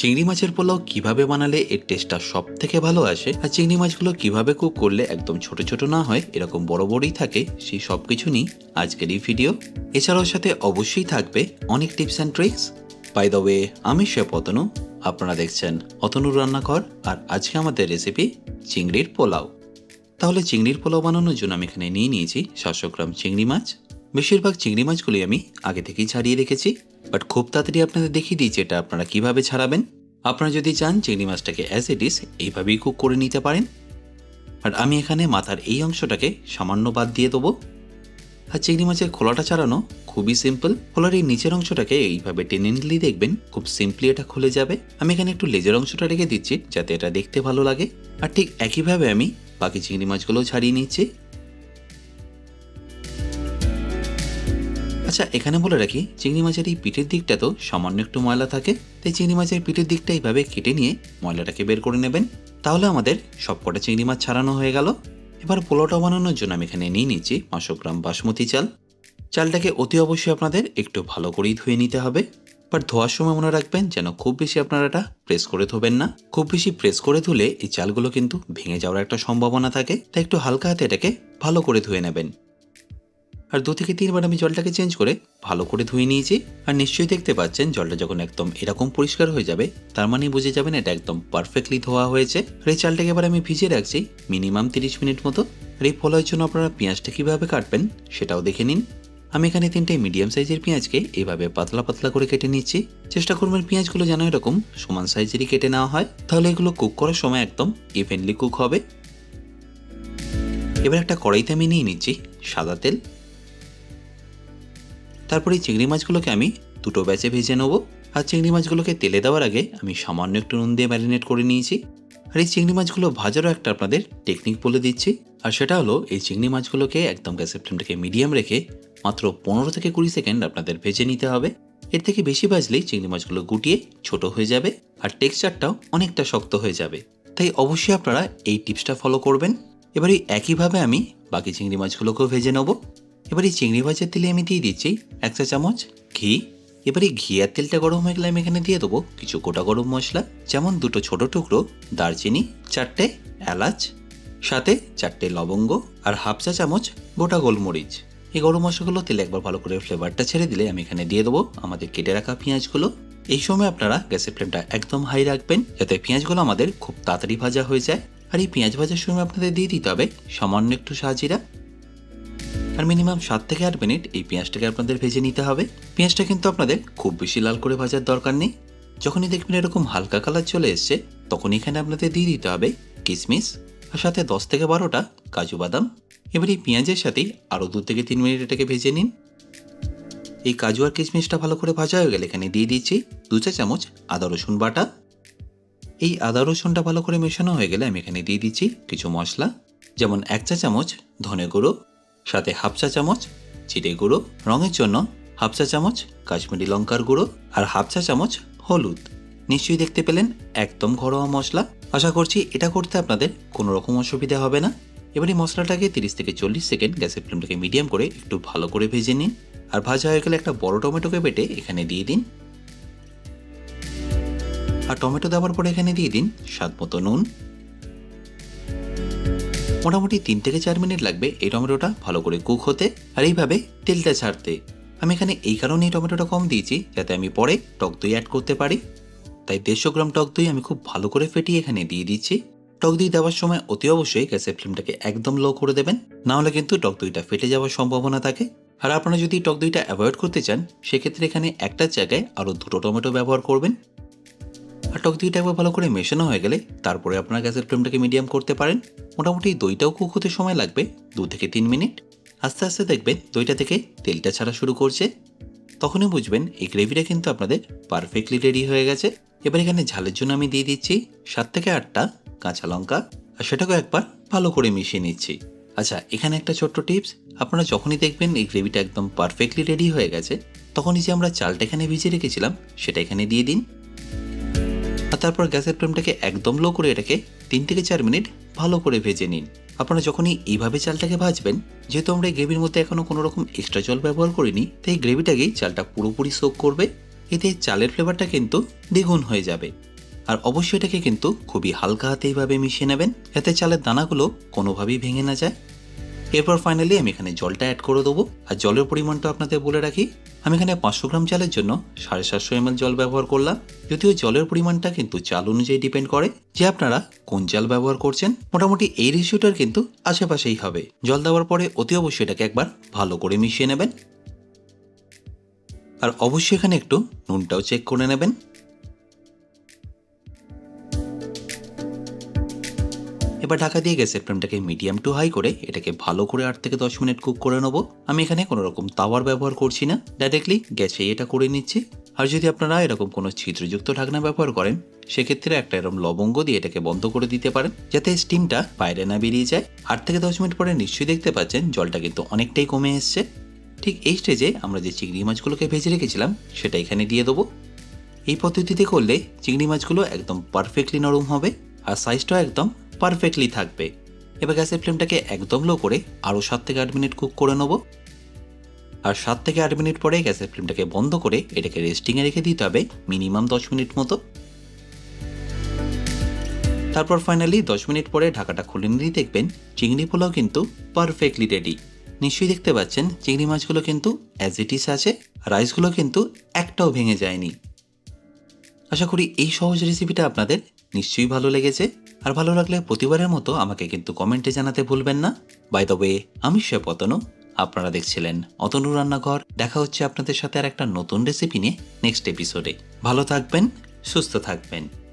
চিংড়ি মাছের পোলাও কীভাবে বানালে এর টেস্টটা সব থেকে ভালো আসে আর চিংড়ি মাছগুলো কীভাবে কুক করলে একদম ছোট ছোট না হয়, এরকম বড় বড়ই থাকে, সেই সব কিছু নিয়ে আজকের এই ভিডিও এছাড়াও সাথে অবশ্যই থাকবে অনেক tips and tricks by the way আমি শেফ অতনু, আপনারা দেখছেন অতনুর রান্নাঘর আর আজকে আমাদের রেসিপি চিংড়ির পোলাও। তাহলে চিংড়ির পোলাও বানানোর জন্য আমি এখানে নিয়ে নিয়েছি সাতশো গ্রাম চিংড়ি মাছ বেশিরভাগ চিংড়ি মাছগুলি আমি আগে থেকেই ছাড়িয়ে রেখেছি বাট খুব তাড়াতাড়ি আপনাদের দেখিয়ে দিয়েছি এটা আপনারা কীভাবে ছাড়াবেন। আপনারা যদি চান চিংড়ি মাছটাকে অ্যাজ ইট ইস এইভাবেই কুক করে নিতে পারেন। আর আমি এখানে মাথার এই অংশটাকে সামান্য বাদ দিয়ে দেবো। আর চিংড়ি মাছের খোলাটা ছাড়ানো খুবই সিম্পল খোলার এই নিচের অংশটাকে এইভাবে টেনে নিলেই দেখবেন খুব সিম্পলি এটা খুলে যাবে। আমি এখানে একটু লেজের অংশটা রেখে দিচ্ছি যাতে এটা দেখতে ভালো লাগে। আর ঠিক একইভাবে আমি বাকি চিংড়ি মাছগুলোও ছাড়িয়ে নিচ্ছি। আচ্ছা এখানে বলে রাখি, চিংড়ি মাছের এই পিঠের দিকটা তো সামান্য একটু ময়লা থাকে, তাই চিংড়ি মাছের পিঠের দিকটা এইভাবে কেটে নিয়ে ময়লাটাকে বের করে নেবেন। তাহলে আমাদের সবকটা চিংড়ি মাছ ছাড়ানো হয়ে গেল। এবার পোলাওটা বানানোর জন্য আমি এখানে নিয়ে নিচ্ছি পাঁচশো গ্রাম বাসমতি চাল। চালটাকে অতি অবশ্যই আপনাদের একটু ভালো করেই ধুয়ে নিতে হবে। বাট ধোয়ার সময় মনে রাখবেন যেন খুব বেশি আপনারা এটা প্রেস করে ধোবেন না। খুব বেশি প্রেস করে ধুলে এই চালগুলো কিন্তু ভেঙে যাওয়ার একটা সম্ভাবনা থাকে, তাই একটু হালকা হাতে এটাকে ভালো করে ধুয়ে নেবেন। আর দু থেকে তিনবার আমি জলটাকে চেঞ্জ করে ভালো করে ধুয়ে নিয়েছি। আর নিশ্চয়ই দেখতে পাচ্ছেন, জলটা যখন একদম এরকম পরিষ্কার হয়ে যাবে, তার মানে বুঝে যাবেন এটা একদম পারফেক্টলি ধোয়া হয়েছে। আর এই চালটাকে এবার আমি ভিজিয়ে রাখছি মিনিমাম তিরিশ মিনিট মতো। আর এই পোলাওয়ের জন্য আপনারা পেঁয়াজটা কীভাবে কাটবেন সেটাও দেখে নিন। আমি এখানে তিনটে মিডিয়াম সাইজের পেঁয়াজকে এভাবে পাতলা পাতলা করে কেটে নিচ্ছি। চেষ্টা করবেন পেঁয়াজগুলো যেন এরকম সমান সাইজেরই কেটে নেওয়া হয়। তাহলে এগুলো কুক করার সময় একদম ইভেনলি কুক হবে। এবার একটা কড়াইতে আমি নিয়ে নিচ্ছি সাদা তেল। তারপর এই চিংড়ি মাছগুলোকে আমি দুটো ব্যাচে ভেজে নেব। আর চিংড়ি মাছগুলোকে তেলে দেওয়ার আগে আমি সামান্য একটু নুন দিয়ে ম্যারিনেট করে নিয়েছি। আর এই চিংড়ি মাছগুলো ভাজারও একটা আপনাদের টেকনিক বলে দিচ্ছি। আর সেটা হলো, এই চিংড়ি মাছগুলোকে একদম গ্যাসের ফ্লেমটাকে মিডিয়াম রেখে মাত্র পনেরো থেকে কুড়ি সেকেন্ড আপনাদের ভেজে নিতে হবে। এর থেকে বেশি ভাজলেই চিংড়ি মাছগুলো গুটিয়ে ছোট হয়ে যাবে আর টেক্সচারটাও অনেকটা শক্ত হয়ে যাবে। তাই অবশ্যই আপনারা এই টিপসটা ফলো করবেন। এবার একইভাবে আমি বাকি চিংড়ি মাছগুলোকেও ভেজে নেব। এবার এই চিংড়ি ভাজার তেলে আমি দিয়ে দিচ্ছি এক চা চামচ ঘি। এবার এই ঘি আর তেলটা গরম হয়ে গেলে আমি এখানে দিয়ে দেবো কিছু গোটা গরম মশলা, যেমন দুটো ছোট টুকরো দারচিনি, চারটে এলাচ, সাথে চারটে লবঙ্গ আর হাফ চা চামচ গোটা গোলমরিচ। এই গরম মশলাগুলো তেলে একবার ভালো করে ফ্লেভারটা ছেড়ে দিলে আমি এখানে দিয়ে দেবো আমাদের কেটে রাখা পেঁয়াজগুলো। এই সময় আপনারা গ্যাসের ফ্লেমটা একদম হাই রাখবেন, যাতে পেঁয়াজগুলো আমাদের খুব তাড়াতাড়ি ভাজা হয়ে যায়। আর এই পেঁয়াজ ভাজার সময় আপনাদের দিয়ে দিতে হবে সামান্য একটু সাজিরা আর মিনিমাম সাত থেকে আট মিনিট এই পেঁয়াজটাকে আপনাদের ভেজে নিতে হবে। পেঁয়াজটা কিন্তু আপনাদের খুব বেশি লাল করে ভাজার দরকার নেই। যখনই দেখবেন এরকম হালকা কালার চলে এসছে তখন এখানে আপনাদের দিয়ে দিতে হবে কিশমিশ আর সাথে দশ থেকে বারোটা কাজু বাদাম। এবার এই পেঁয়াজের সাথে আরও দু থেকে তিন মিনিট এটাকে ভেজে নিন। এই কাজু আর কিশমিশটা ভালো করে ভাজা হয়ে গেলে এখানে দিয়ে দিচ্ছি দু চা চামচ আদা রসুন বাটা। এই আদা রসুনটা ভালো করে মেশানো হয়ে গেলে আমি এখানে দিয়ে দিচ্ছি কিছু মশলা, যেমন এক চা চামচ ধনে গুঁড়ো সাথে হাফ চা চামচ জিরে গুঁড়ো, রঙের জন্য হাফ চা চামচ কাশ্মীরি লঙ্কার গুঁড়ো আর হাফ চা চামচ হলুদ। নিশ্চয়ই দেখতে পেলেন একদম ঘরোয়া মশলা। আশা করছি এটা করতে আপনাদের কোনো রকম অসুবিধা হবে না। এবার এই মশলাটাকে তিরিশ থেকে চল্লিশ সেকেন্ড গ্যাসের ফ্লেমটাকে মিডিয়াম করে একটু ভালো করে ভেজে নিন। আর ভাজা হয়ে গেলে একটা বড় টমেটোকে বেটে এখানে দিয়ে দিন। আর টমেটো দেওয়ার পরে এখানে দিয়ে দিন স্বাদ মতো নুন। মোটামুটি তিন থেকে চার মিনিট লাগবে এই টমেটোটা ভালো করে কুক হতে আর এইভাবে তেলটা ছাড়তে। আমি এখানে এই কারণেই টমেটোটা কম দিয়েছি, যাতে আমি পরে টক দই অ্যাড করতে পারি। তাই দেড়শো গ্রাম টক দই আমি খুব ভালো করে ফেটিয়ে এখানে দিয়ে দিচ্ছি। টক দই দেওয়ার সময় অতি অবশ্যই গ্যাসের ফ্লেমটাকে একদম লো করে দেবেন, না হলে কিন্তু টক দইটা ফেটে যাওয়ার সম্ভাবনা থাকে। আর আপনারা যদি টক দইটা অ্যাভয়েড করতে চান, সেক্ষেত্রে এখানে একটা জায়গায় আরও দুটো টমেটো ব্যবহার করবেন। আর টক দইটা একবার ভালো করে মেশানো হয়ে গেলে তারপরে আপনার গ্যাসের ফ্লেমটাকে মিডিয়াম করতে পারেন। মোটামুটি দইটাও কুক হতে সময় লাগবে, দু থেকে তিন মিনিট। আস্তে আস্তে দেখবেন দইটা থেকে তেলটা ছাড়া শুরু করছে। তখনই বুঝবেন এই গ্রেভিটা কিন্তু আপনাদের পারফেক্টলি রেডি হয়ে গেছে। এবার এখানে ঝালের জন্য আমি দিয়ে দিচ্ছি সাত থেকে আটটা কাঁচা লঙ্কা আর সেটাকেও একবার ভালো করে মিশিয়ে নিচ্ছি। আচ্ছা এখানে একটা ছোট্ট টিপস, আপনারা যখনই দেখবেন এই গ্রেভিটা একদম পারফেক্টলি রেডি হয়ে গেছে, তখনই যে আমরা চালটা এখানে ভিজিয়ে রেখেছিলাম, সেটা এখানে দিয়ে দিন। আর তারপর গ্যাসের ফ্লেমটাকে একদম লো করে এটাকে তিন থেকে চার মিনিট ভালো করে ভেজে নিন। আপনারা যখনই এইভাবে চালটাকে ভাজবেন, যেহেতু আমরা এই গ্রেভির মধ্যে এখনও কোনো রকম এক্সট্রা জল ব্যবহার করিনি, তাই গ্রেভিটাকেই চালটা পুরোপুরি সোক করবে। এতে চালের ফ্লেভারটা কিন্তু দ্বিগুণ হয়ে যাবে। আর অবশ্যই এটাকে কিন্তু খুবই হালকা হাতে এইভাবে মিশিয়ে নেবেন, যাতে চালের দানাগুলো কোনোভাবেই ভেঙে না যায়। এরপর ফাইনালি আমি এখানে জলটা অ্যাড করে দেবো। আর জলের পরিমাণটা আপনাদের বলে রাখি আমি এখানে পাঁচশো গ্রাম চালের জন্য সাড়ে সাতশো এমএল জল ব্যবহার করলাম। যদিও জলের পরিমাণটা কিন্তু চাল অনুযায়ী ডিপেন্ড করে যে আপনারা কোন চাল ব্যবহার করছেন। মোটামুটি এই রেশিওটার কিন্তু আশেপাশেই হবে। জল দেওয়ার পরে অতি অবশ্যই এটাকে একবার ভালো করে মিশিয়ে নেবেন। আর অবশ্যই এখানে একটু নুনটাও চেক করে নেবেন। এবার ঢাকা দিয়ে গ্যাসের ফ্লেমটাকে মিডিয়াম টু হাই করে, এটাকে ভালো করে আট থেকে দশ মিনিট কুক করে নেব। আমি এখানে কোনো রকম তাওয়ার ব্যবহার করছি না। ডাইরেক্টলি গ্যাসে এটা করে নিচ্ছি। আর যদি আপনারা এরকম কোনো ছিদ্রযুক্ত ঢাকনা ব্যবহার করেন, সেক্ষেত্রে একটা এরকম লবঙ্গ দিয়ে এটাকে বন্ধ করে দিতে পারেন, যাতে স্টিমটা বাইরে না বেরিয়ে যায়। আট থেকে দশ মিনিট পরে নিশ্চয়ই দেখতে পাচ্ছেন, জলটা কিন্তু অনেকটাই কমে এসছে। ঠিক এই স্টেজে আমরা যে চিংড়ি মাছগুলোকে ভেজে রেখেছিলাম, সেটা এখানে দিয়ে দেবো। এই পদ্ধতিতে করলে চিংড়ি মাছগুলো একদম পারফেক্টলি নরম হবে, আর সাইজটাও একদম পারফেক্টলি থাকবে। এবার গ্যাসের ফ্লেমটাকে একদম লো করে আরও সাত থেকে আট মিনিট কুক করে নেব। আর সাত থেকে আট মিনিট পরে গ্যাসের ফ্লেমটাকে বন্ধ করে এটাকে রেস্টিংয়ে রেখে দিতে হবে মিনিমাম দশ মিনিট মতো। তারপর ফাইনালি দশ মিনিট পরে ঢাকাটা খুলে নিলেই দেখবেন চিংড়ি পোলাও কিন্তু পারফেক্টলি রেডি নিশ্চয়ই দেখতে পাচ্ছেন, চিংড়ি মাছগুলো কিন্তু অ্যাজ ইট ইস আছে রাইসগুলো কিন্তু একটাও ভেঙে যায়নি। আশা করি এই সহজ রেসিপিটা আপনাদের নিশ্চয়ই ভালো লেগেছে। আর ভালো লাগলে প্রতিবারের মতো আমাকে কিন্তু কমেন্টে জানাতে ভুলবেন না। বাই দ্য ওয়ে আমি সে পতনু আপনারা দেখছিলেন অতনু রান্নাঘর। দেখা হচ্ছে আপনাদের সাথে আর একটা নতুন রেসিপি নিয়ে নেক্সট এপিসোডে ভালো থাকবেন, সুস্থ থাকবেন।